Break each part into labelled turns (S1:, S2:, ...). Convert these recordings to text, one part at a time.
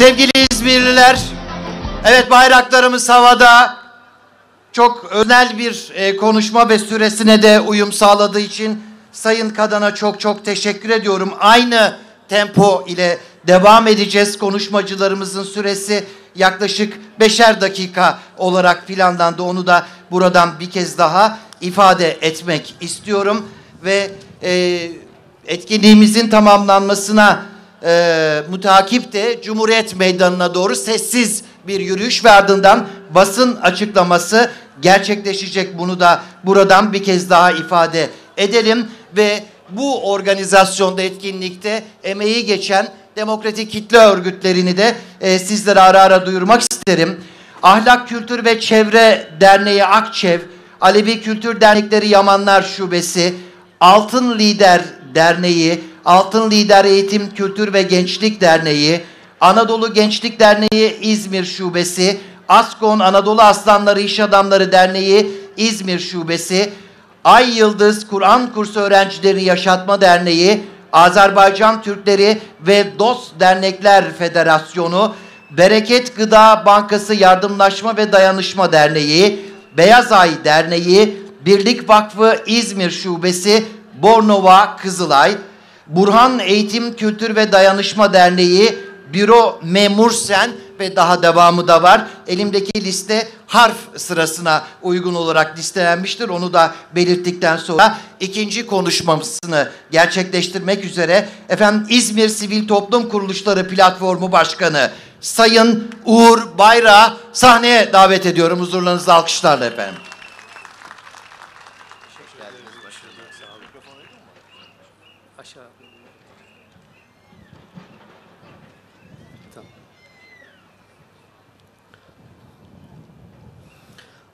S1: Sevgili İzmirliler, evet bayraklarımız havada. Çok özel bir e, konuşma ve süresine de uyum sağladığı için Sayın Kadan'a çok çok teşekkür ediyorum. Aynı tempo ile devam edeceğiz. Konuşmacılarımızın süresi yaklaşık beşer dakika olarak planlandı. Onu da buradan bir kez daha ifade etmek istiyorum. Ve e, etkinliğimizin tamamlanmasına e, mutakip de Cumhuriyet Meydanı'na doğru sessiz bir yürüyüş ve ardından basın açıklaması gerçekleşecek. Bunu da buradan bir kez daha ifade edelim ve bu organizasyonda etkinlikte emeği geçen demokratik kitle örgütlerini de e, sizlere ara ara duyurmak isterim. Ahlak Kültür ve Çevre Derneği Akçev, Alevi Kültür Dernekleri Yamanlar Şubesi, Altın Lider Derneği, Altın Lider Eğitim Kültür ve Gençlik Derneği, Anadolu Gençlik Derneği İzmir Şubesi, Askon Anadolu Aslanları İş Adamları Derneği İzmir Şubesi, Ay Yıldız Kur'an Kursu Öğrencileri Yaşatma Derneği, Azerbaycan Türkleri ve Dost Dernekler Federasyonu, Bereket Gıda Bankası Yardımlaşma ve Dayanışma Derneği, Beyaz Ay Derneği, Birlik Vakfı İzmir Şubesi, Bornova Kızılay, Burhan Eğitim Kültür ve Dayanışma Derneği, Büro Memur Sen ve daha devamı da var. Elimdeki liste harf sırasına uygun olarak listelenmiştir. Onu da belirttikten sonra ikinci konuşmasını gerçekleştirmek üzere efendim İzmir Sivil Toplum Kuruluşları Platformu Başkanı Sayın Uğur Bayrağı sahneye davet ediyorum. Huzurlarınızda alkışlarla efendim.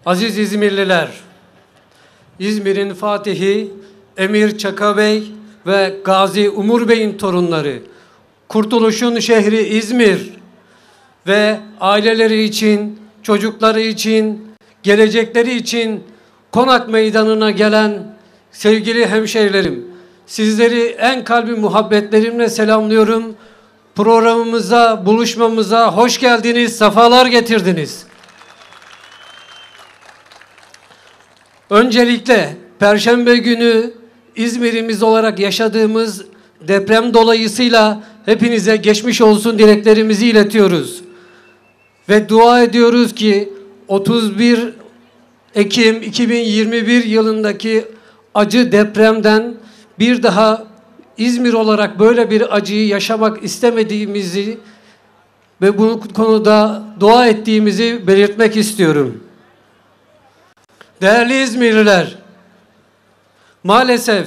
S2: Aziz İzmirliler, İzmir'in Fatihi Emir Çaka Bey ve Gazi Umur Bey'in torunları, Kurtuluş'un şehri İzmir ve aileleri için, çocukları için, gelecekleri için Konak Meydanı'na gelen sevgili hemşehrilerim, sizleri en kalbi muhabbetlerimle selamlıyorum. Programımıza, buluşmamıza hoş geldiniz, sefalar getirdiniz. Öncelikle Perşembe günü İzmir'imiz olarak yaşadığımız deprem dolayısıyla hepinize geçmiş olsun dileklerimizi iletiyoruz. Ve dua ediyoruz ki 31 Ekim 2021 yılındaki acı depremden bir daha İzmir olarak böyle bir acıyı yaşamak istemediğimizi ve bu konuda dua ettiğimizi belirtmek istiyorum. Değerli İzmirliler, maalesef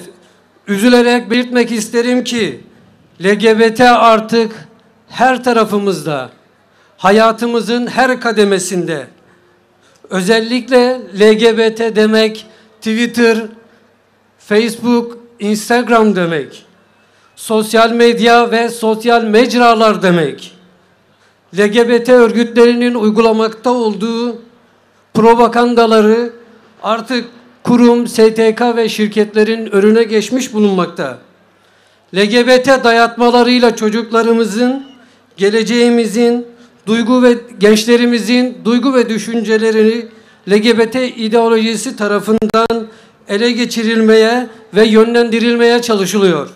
S2: üzülerek belirtmek isterim ki LGBT artık her tarafımızda, hayatımızın her kademesinde. Özellikle LGBT demek Twitter, Facebook, Instagram demek. Sosyal medya ve sosyal mecralar demek. LGBT örgütlerinin uygulamakta olduğu propagandaları artık kurum, STK ve şirketlerin önüne geçmiş bulunmakta. LGBT dayatmalarıyla çocuklarımızın, geleceğimizin, duygu ve gençlerimizin duygu ve düşüncelerini LGBT ideolojisi tarafından ele geçirilmeye ve yönlendirilmeye çalışılıyor.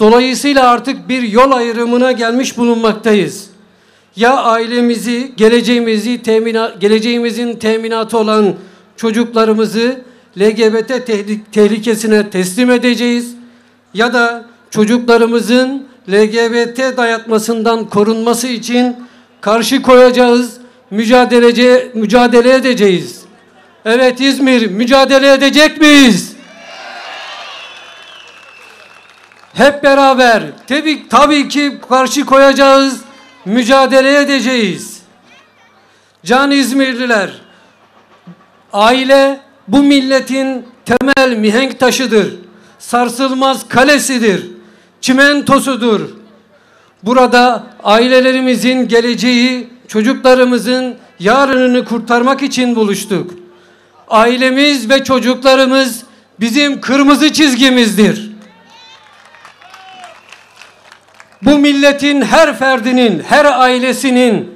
S2: Dolayısıyla artık bir yol ayrımına gelmiş bulunmaktayız. Ya ailemizi, geleceğimizi temina, geleceğimizin teminatı olan çocuklarımızı LGBT tehlikesine teslim edeceğiz ya da çocuklarımızın LGBT dayatmasından korunması için karşı koyacağız, mücadelece, mücadele edeceğiz. Evet İzmir, mücadele edecek miyiz? Hep beraber tabii, tabii ki karşı koyacağız, mücadele edeceğiz. Can İzmirliler, Aile bu milletin temel mihenk taşıdır. Sarsılmaz kalesidir. Çimentosudur. Burada ailelerimizin geleceği, çocuklarımızın yarınını kurtarmak için buluştuk. Ailemiz ve çocuklarımız bizim kırmızı çizgimizdir. bu milletin her ferdinin, her ailesinin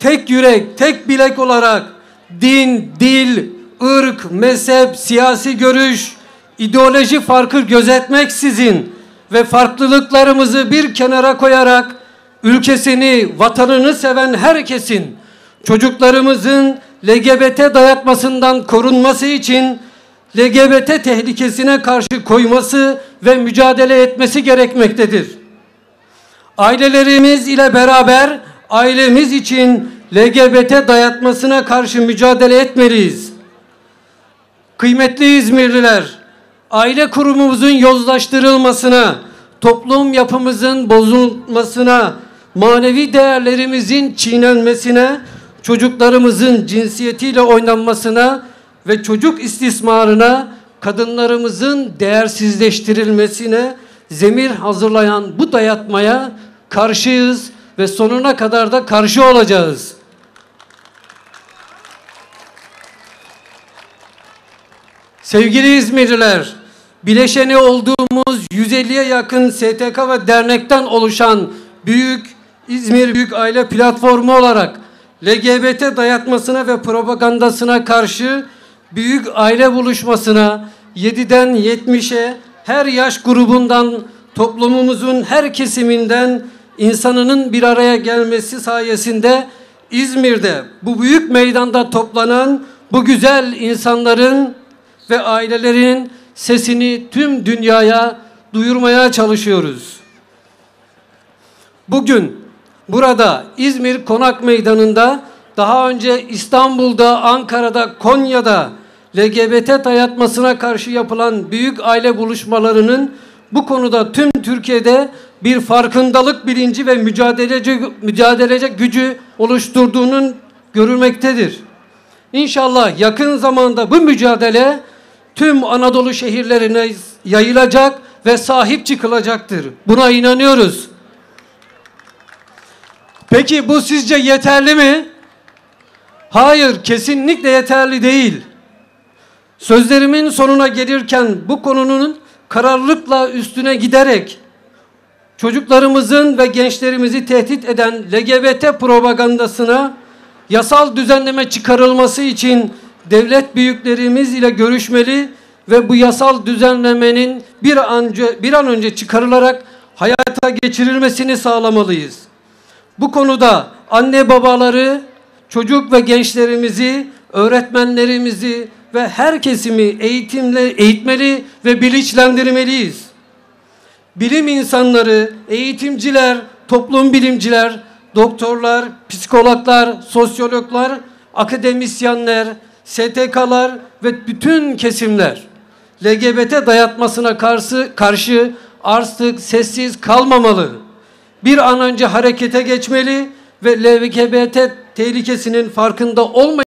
S2: tek yürek, tek bilek olarak din, dil, ırk, mezhep, siyasi görüş, ideoloji farkı gözetmeksizin ve farklılıklarımızı bir kenara koyarak ülkesini, vatanını seven herkesin çocuklarımızın LGBT dayatmasından korunması için LGBT tehlikesine karşı koyması ve mücadele etmesi gerekmektedir. Ailelerimiz ile beraber ailemiz için LGBT dayatmasına karşı mücadele etmeliyiz. Kıymetli İzmirliler, aile kurumumuzun yozlaştırılmasına, toplum yapımızın bozulmasına, manevi değerlerimizin çiğnenmesine, çocuklarımızın cinsiyetiyle oynanmasına ve çocuk istismarına, kadınlarımızın değersizleştirilmesine zemir hazırlayan bu dayatmaya karşıyız ve sonuna kadar da karşı olacağız. Sevgili İzmirliler, bileşeni olduğumuz 150'ye yakın STK ve dernekten oluşan büyük İzmir Büyük Aile Platformu olarak LGBT dayatmasına ve propagandasına karşı büyük aile buluşmasına 7'den 70'e her yaş grubundan toplumumuzun her kesiminden insanının bir araya gelmesi sayesinde İzmir'de bu büyük meydanda toplanan bu güzel insanların ve ailelerin sesini tüm dünyaya duyurmaya çalışıyoruz. Bugün burada İzmir Konak Meydanı'nda daha önce İstanbul'da, Ankara'da, Konya'da LGBT dayatmasına karşı yapılan büyük aile buluşmalarının bu konuda tüm Türkiye'de bir farkındalık bilinci ve mücadeleci, mücadelece gücü oluşturduğunun görülmektedir. İnşallah yakın zamanda bu mücadele tüm Anadolu şehirlerine yayılacak ve sahip çıkılacaktır. Buna inanıyoruz. Peki bu sizce yeterli mi? Hayır, kesinlikle yeterli değil. Sözlerimin sonuna gelirken bu konunun kararlılıkla üstüne giderek çocuklarımızın ve gençlerimizi tehdit eden LGBT propagandasına yasal düzenleme çıkarılması için devlet büyüklerimiz ile görüşmeli ve bu yasal düzenlemenin bir an önce, bir an önce çıkarılarak hayata geçirilmesini sağlamalıyız. Bu konuda anne babaları, çocuk ve gençlerimizi, öğretmenlerimizi ve her kesimi eğitimle eğitmeli ve bilinçlendirmeliyiz. Bilim insanları, eğitimciler, toplum bilimciler, doktorlar, psikologlar, sosyologlar, akademisyenler, STK'lar ve bütün kesimler LGBT dayatmasına karşı, karşı artık sessiz kalmamalı. Bir an önce harekete geçmeli ve LGBT tehlikesinin farkında olmayı